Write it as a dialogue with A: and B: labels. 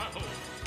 A: battle!